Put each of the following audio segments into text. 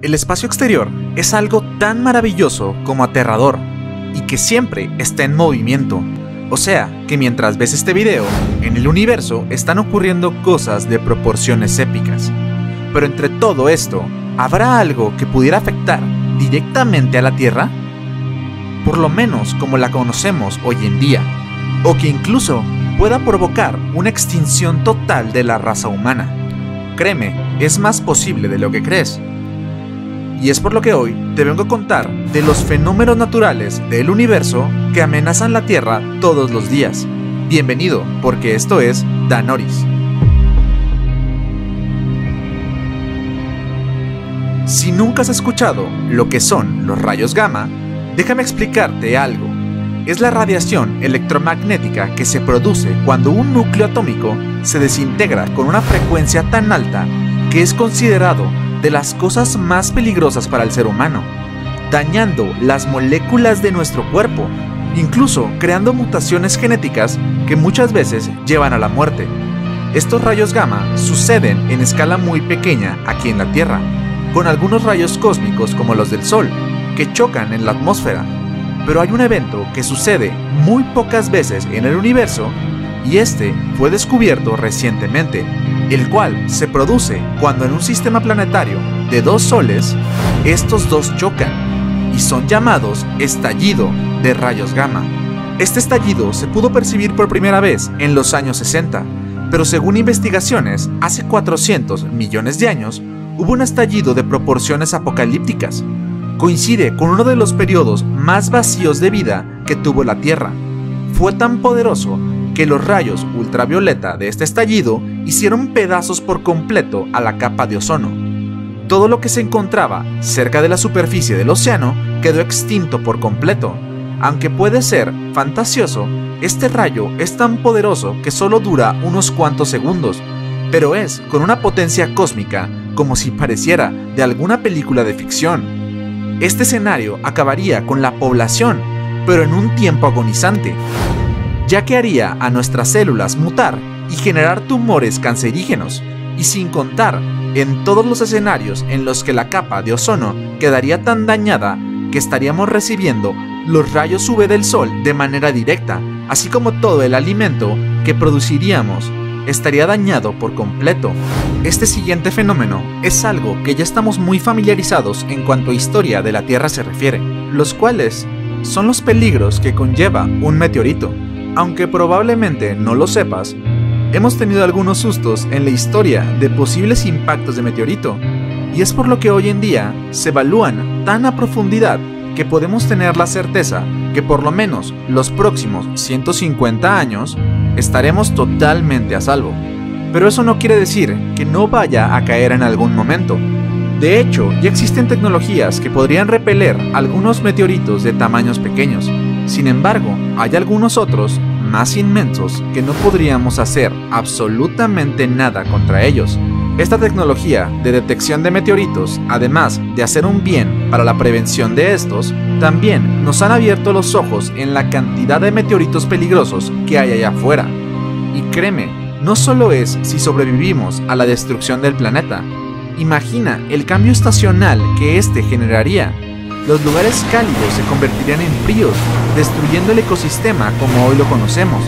El espacio exterior es algo tan maravilloso como aterrador y que siempre está en movimiento. O sea, que mientras ves este video, en el universo están ocurriendo cosas de proporciones épicas. Pero entre todo esto, ¿habrá algo que pudiera afectar directamente a la Tierra? Por lo menos como la conocemos hoy en día, o que incluso pueda provocar una extinción total de la raza humana. Créeme, es más posible de lo que crees. Y es por lo que hoy te vengo a contar de los fenómenos naturales del universo que amenazan la Tierra todos los días. Bienvenido, porque esto es Danoris. Si nunca has escuchado lo que son los rayos gamma, déjame explicarte algo. Es la radiación electromagnética que se produce cuando un núcleo atómico se desintegra con una frecuencia tan alta que es considerado de las cosas más peligrosas para el ser humano, dañando las moléculas de nuestro cuerpo, incluso creando mutaciones genéticas que muchas veces llevan a la muerte. Estos rayos gamma suceden en escala muy pequeña aquí en la Tierra, con algunos rayos cósmicos como los del Sol, que chocan en la atmósfera. Pero hay un evento que sucede muy pocas veces en el universo y este fue descubierto recientemente, el cual se produce cuando en un sistema planetario de dos soles, estos dos chocan y son llamados estallido de rayos gamma. Este estallido se pudo percibir por primera vez en los años 60, pero según investigaciones, hace 400 millones de años hubo un estallido de proporciones apocalípticas. Coincide con uno de los periodos más vacíos de vida que tuvo la Tierra. Fue tan poderoso que los rayos ultravioleta de este estallido hicieron pedazos por completo a la capa de ozono. Todo lo que se encontraba cerca de la superficie del océano quedó extinto por completo. Aunque puede ser fantasioso, este rayo es tan poderoso que solo dura unos cuantos segundos, pero es con una potencia cósmica como si pareciera de alguna película de ficción. Este escenario acabaría con la población, pero en un tiempo agonizante, ya que haría a nuestras células mutar y generar tumores cancerígenos, y sin contar en todos los escenarios en los que la capa de ozono quedaría tan dañada que estaríamos recibiendo los rayos UV del sol de manera directa, así como todo el alimento que produciríamos estaría dañado por completo. Este siguiente fenómeno es algo que ya estamos muy familiarizados en cuanto a historia de la Tierra se refiere, los cuales son los peligros que conlleva un meteorito. Aunque probablemente no lo sepas, hemos tenido algunos sustos en la historia de posibles impactos de meteorito, y es por lo que hoy en día se evalúan tan a profundidad que podemos tener la certeza que por lo menos los próximos 150 años estaremos totalmente a salvo. Pero eso no quiere decir que no vaya a caer en algún momento. De hecho, ya existen tecnologías que podrían repeler algunos meteoritos de tamaños pequeños. Sin embargo, hay algunos otros más inmensos que no podríamos hacer absolutamente nada contra ellos. Esta tecnología de detección de meteoritos, además de hacer un bien para la prevención de estos, también nos han abierto los ojos en la cantidad de meteoritos peligrosos que hay allá afuera. Y créeme, no solo es si sobrevivimos a la destrucción del planeta, imagina el cambio estacional que este generaría. Los lugares cálidos se convertirían en fríos, destruyendo el ecosistema como hoy lo conocemos.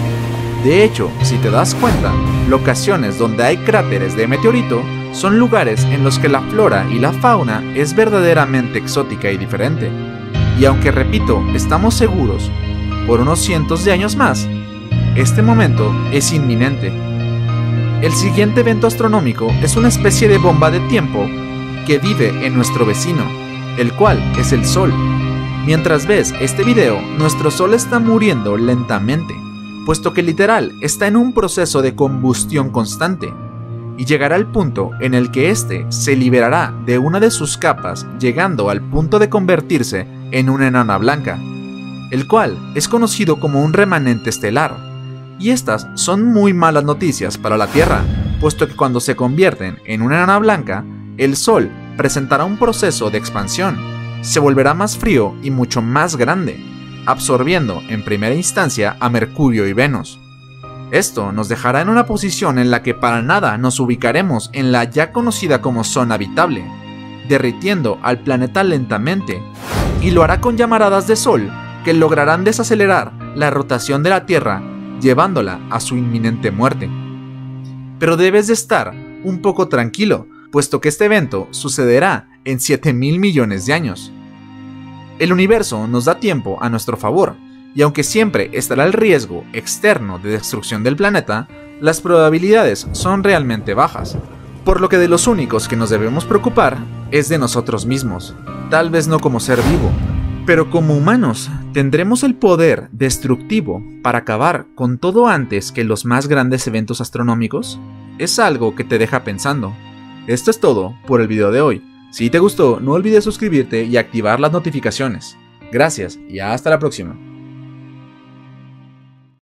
De hecho, si te das cuenta, locaciones donde hay cráteres de meteorito son lugares en los que la flora y la fauna es verdaderamente exótica y diferente. Y aunque repito, estamos seguros, por unos cientos de años más, este momento es inminente. El siguiente evento astronómico es una especie de bomba de tiempo que vive en nuestro vecino, el cual es el Sol. Mientras ves este video, nuestro Sol está muriendo lentamente puesto que literal está en un proceso de combustión constante, y llegará al punto en el que éste se liberará de una de sus capas, llegando al punto de convertirse en una enana blanca, el cual es conocido como un remanente estelar. Y estas son muy malas noticias para la Tierra, puesto que cuando se convierten en una enana blanca, el Sol presentará un proceso de expansión, se volverá más frío y mucho más grande, absorbiendo en primera instancia a Mercurio y Venus. Esto nos dejará en una posición en la que para nada nos ubicaremos en la ya conocida como zona habitable, derritiendo al planeta lentamente, y lo hará con llamaradas de sol que lograrán desacelerar la rotación de la Tierra, llevándola a su inminente muerte. Pero debes de estar un poco tranquilo, puesto que este evento sucederá en 7 mil millones de años. El universo nos da tiempo a nuestro favor, y aunque siempre estará el riesgo externo de destrucción del planeta, las probabilidades son realmente bajas, por lo que de los únicos que nos debemos preocupar es de nosotros mismos, tal vez no como ser vivo, pero como humanos tendremos el poder destructivo para acabar con todo antes que los más grandes eventos astronómicos, es algo que te deja pensando. Esto es todo por el video de hoy. Si te gustó, no olvides suscribirte y activar las notificaciones. Gracias y hasta la próxima.